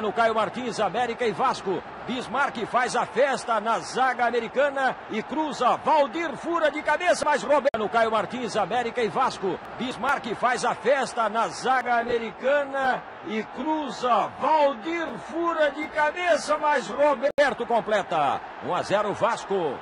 No Caio Martins, América e Vasco. Bismarck faz a festa na zaga americana e cruza. Valdir fura de cabeça, mas Roberto. No Caio Martins, América e Vasco. Bismarck faz a festa na zaga americana e cruza. Valdir fura de cabeça, mas Roberto completa. 1 a 0 Vasco.